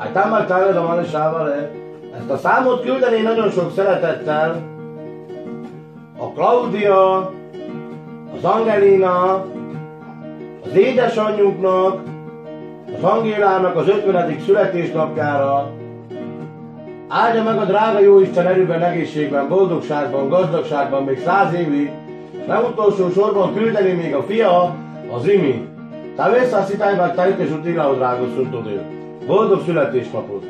Álltál már táled a manesával, Ezt a számot küldeni nagyon sok szeretettel. A Claudia, az Angelina, az édesanyjuknak, az Angélának az 50. születésnapjára, áldja meg a drága Jóisten erőben, egészségben, boldogságban, gazdagságban még száz évig, és nem utolsó sorban küldeni még a fia, az Imi. Talvez si tajvák tajtes utila drága szurtodő. Boldog születésnapot!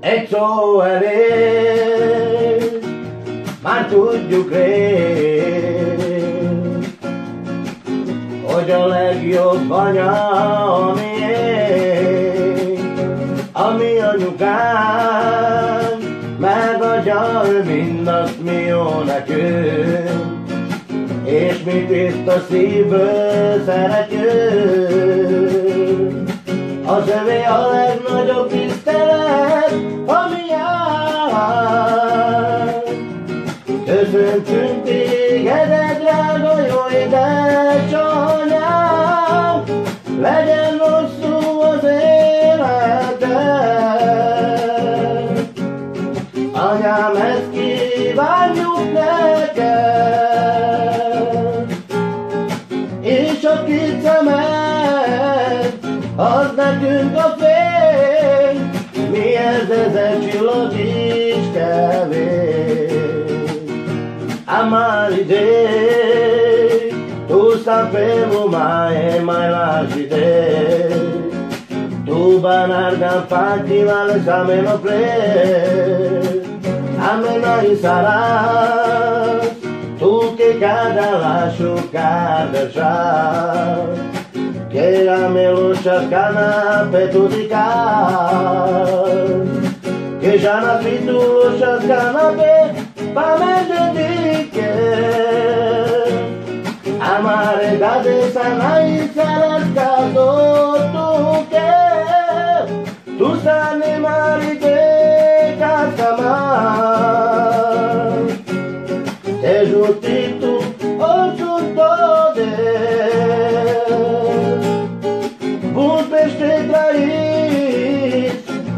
Egy szó elég, már tudjuk rég, hogy a legjobb anya, ami én, ami anyukám, megadja ő mindazt, mi jó nekünk, és mi tiszta szívből szeretjük. Jó édesanyám, legyen hosszú az életed. Anyám, ezt kívánjuk neked, és a két szemed, az nekünk a fény, ez ezer csillag is kevés. Amare de, avevo mai, mai l'agite. Tu banar argan fatti ma l'esame no pre. A me noi sarà, tu che cada l'asciucar de ja. Que la meva xarcana pe tu di Que già na fet tu xarcana pe pa me dedicar.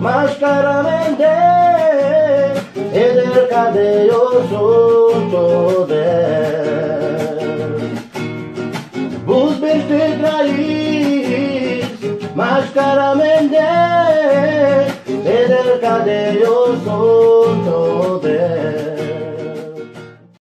Mascaramente e del cadeo sotto este país más caramente cerca de yo soy